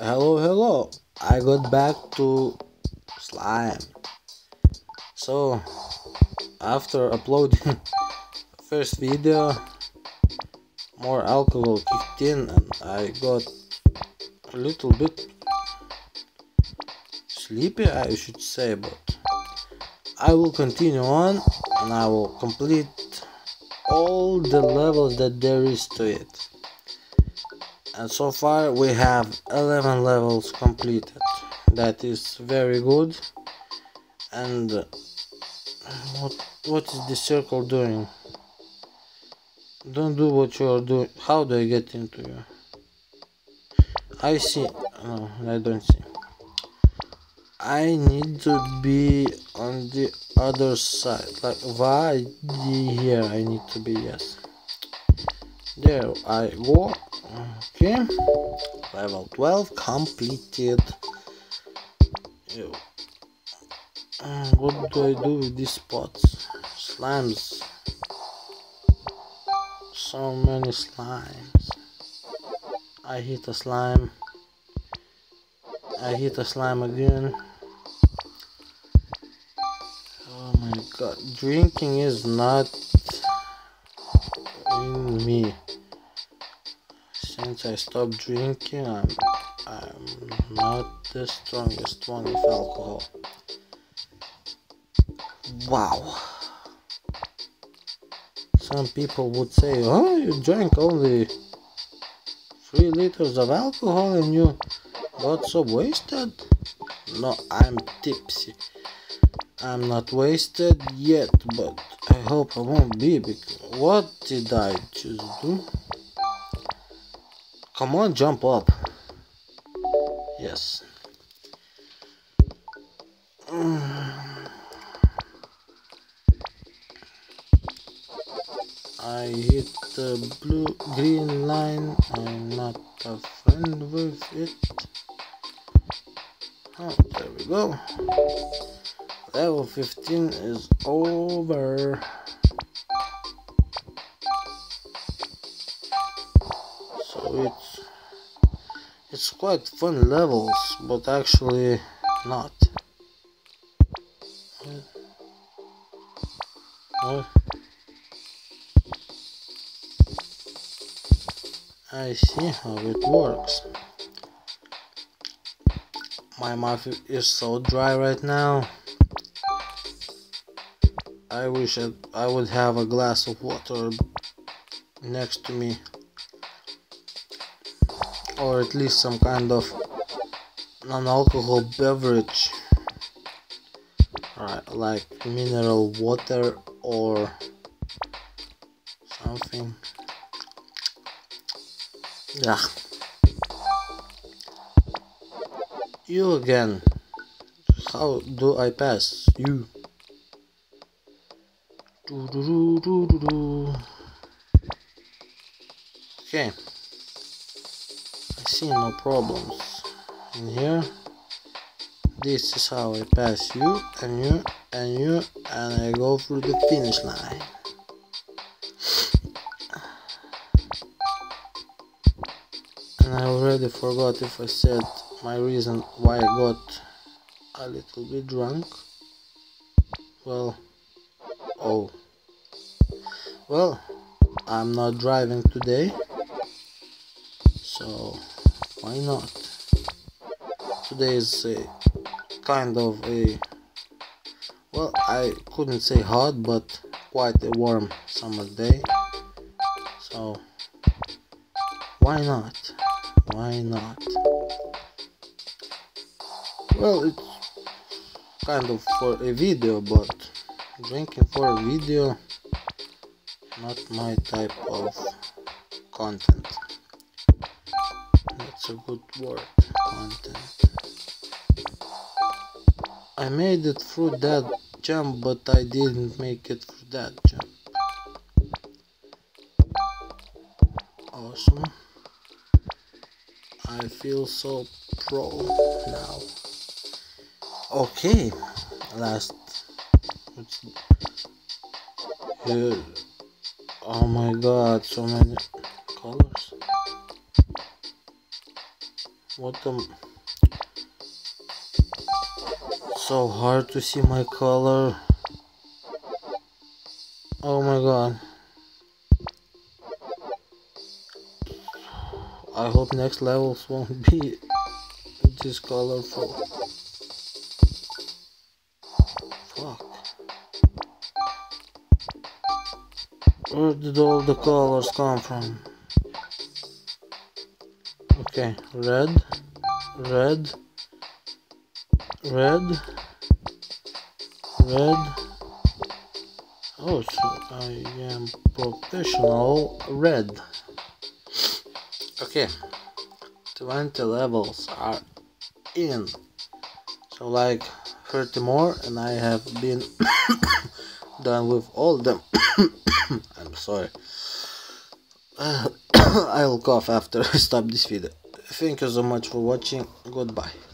Hello, hello. I got back to slime. So, after uploading first video, more alcohol kicked in and I got a little bit sleepy, I should say, but I will continue on and I will complete all the levels that there is to it and so far we have 11 levels completed. That is very good. And what what is the circle doing? Don't do what you are doing. How do i get into you i see. No i don't see. I need to be on the other side. Like why here i need to be? Yes. There i go okay. Level 12 completed. Ew. What do I do with these spots? Slimes. So many slimes. I hit a slime. I hit a slime again. Oh my god. Drinking is not in me since I stopped drinking, I'm, I'm not the strongest one with alcohol. Wow. Some people would say, oh, you drank only 3 liters of alcohol and you got so wasted? No, I'm tipsy. I'm not wasted yet, but I hope I won't be because what did I just do? Come on, jump up. Yes. Mm. I hit the blue green line. I'm not a friend with it. Oh, there we go. Level 15 is over. So it's it's quite fun levels, but actually not. I see how it works. My mouth is so dry right now. I wish I, I would have a glass of water next to me or at least some kind of non-alcohol beverage. Right, like mineral water or something. Yeah. You again. How do I pass? You. Do, do, do, do, do. okay I see no problems. In here this is how I pass you and you and you and I go through the finish line. And I already forgot if I said my reason why I got a little bit drunk. Well oh. Well I'm not driving today so why not? Today is a kind of a well I couldn't say hot but quite a warm summer day. So why not? Why not? Well it's kind of for a video but drinking for a video not my type of content a good word content. I made it through that jump but I didn't make it through that jump. Awesome. I feel so pro now. Okay last. Oh my god so many colors what the so hard to see my color. Oh my god. I hope next levels won't be this colorful. Fuck. Where did all the colors come from okay red red red red. Oh so I am professional red. Okay 20 levels are in. So like 30 more and I have been done with all them. I'm sorry. I'll cough after I stop this video thank you so much for watching. Goodbye